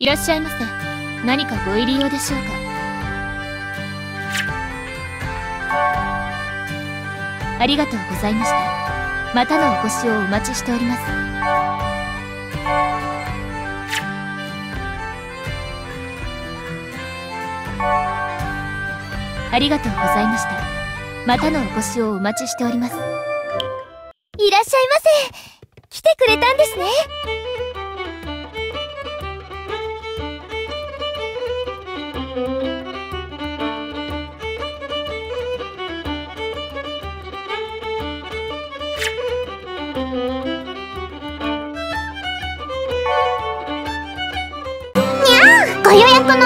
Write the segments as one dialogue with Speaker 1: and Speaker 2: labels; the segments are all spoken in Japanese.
Speaker 1: いらっしゃいませ。何かご入り用でしょうか？ありがとうございました。またのお越しをお待ちしております。ありがとうございました。またのお越しをお待ちしております。いらっしゃ
Speaker 2: いませ。来てくれたんですね。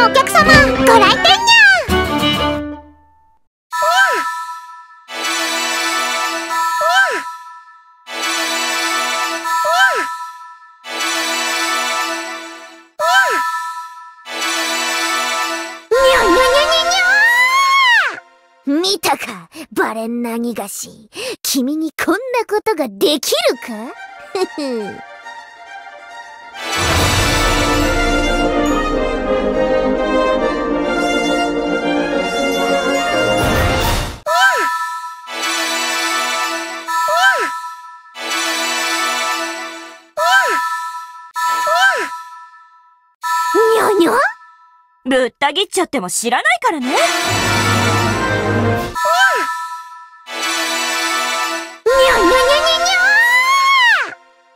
Speaker 2: のお客様ご来店にゃ見たかバレンナニガシ君にこんなことができるかふふ
Speaker 3: ぶった切っちゃっても知らないからね。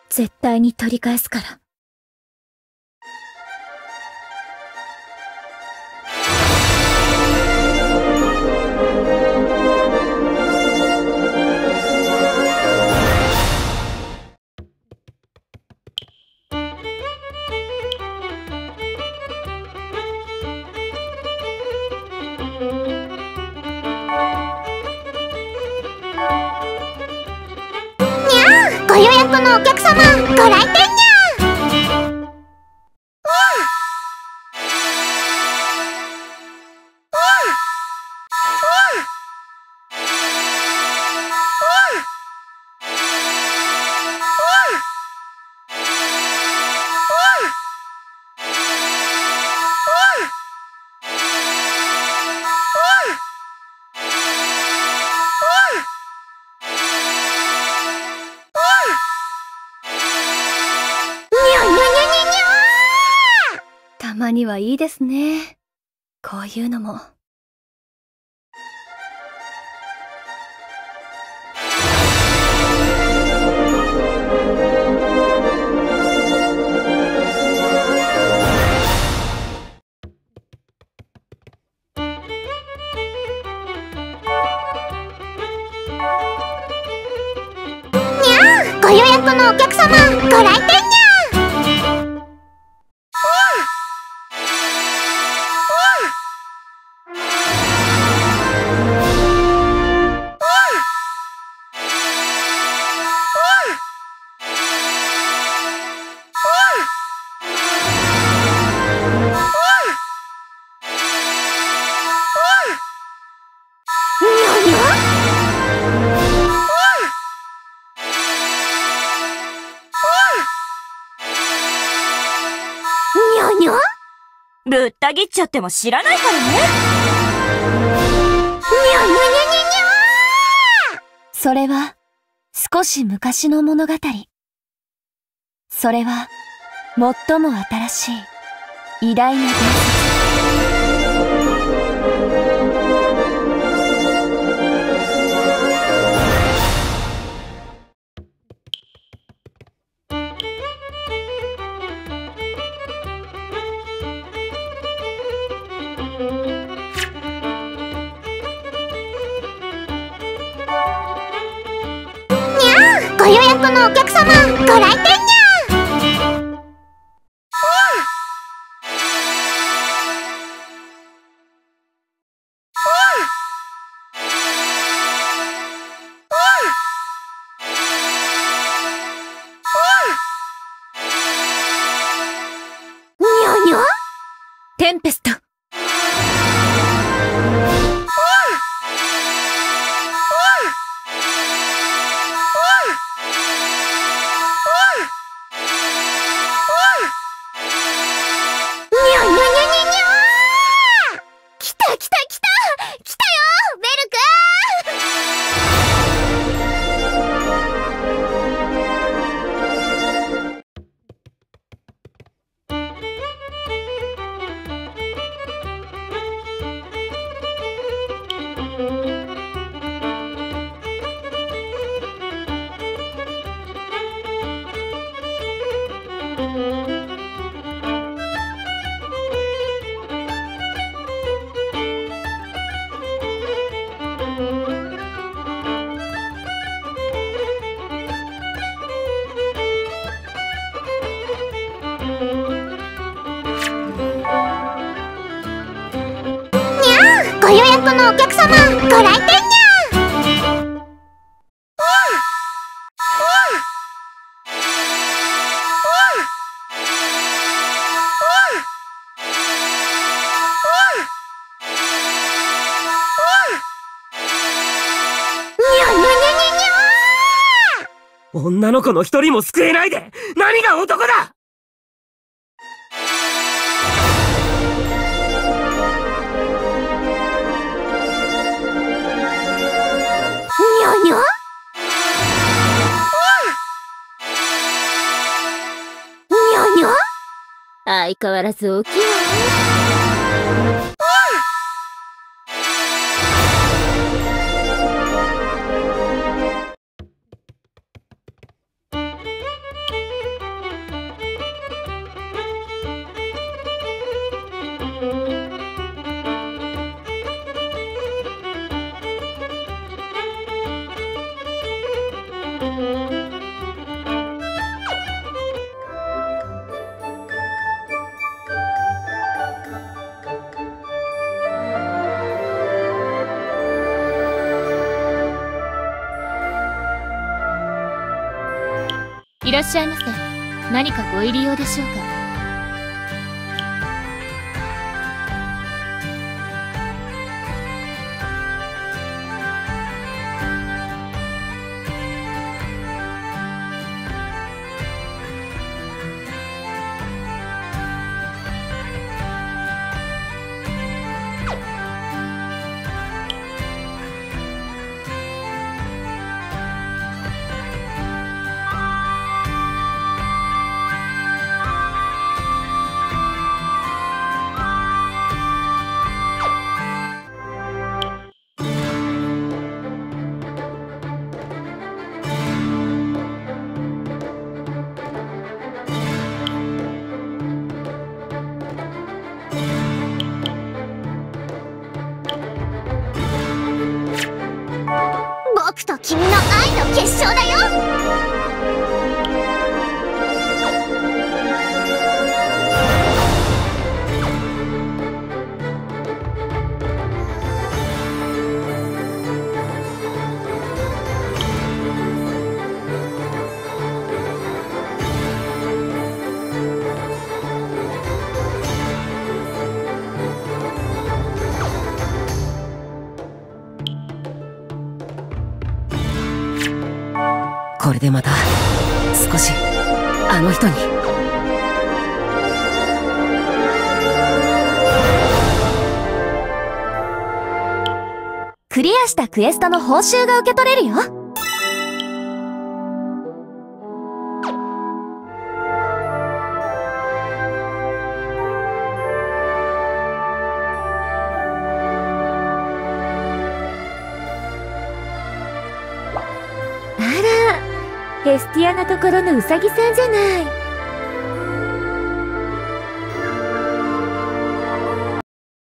Speaker 1: 絶対に取り返すから。
Speaker 2: ご予約のお客様ご来店に
Speaker 1: にはいいですね。こういうのも。
Speaker 2: ご予約のお客様ご来店にゃにゃ
Speaker 3: ぶった切っちゃっても知らないからね。にゃにゃにゃにゃ
Speaker 1: それは、少し昔の物語。それは、最も新しい、偉大な伝説。
Speaker 2: ご予約のお客様ご来店にゃ
Speaker 1: テンペスト
Speaker 2: ご予約のお客様ご来店にゃ
Speaker 4: 女の子の一人も救えないで何が男だ
Speaker 2: にゃにゃにゃにゃ相変わらず大きいわね。
Speaker 5: らっしゃいませ。何かご入り用でしょうか？
Speaker 2: 僕と君の愛の結晶だよ。
Speaker 4: れでまた少しあの人に。
Speaker 1: クリアしたクエストの報酬が受け取れるよ。
Speaker 5: ヘスティアなところのウサギさんじゃない。